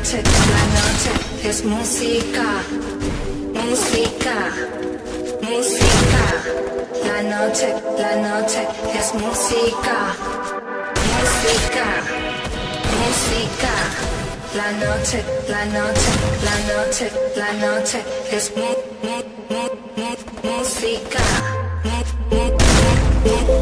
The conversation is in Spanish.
noche, la noche es música, música, música. La noche, la noche es música, música, música. La noche, la noche, la noche, la noche es mu, mu, mu, mu, música. Mu, mu, mu, mu.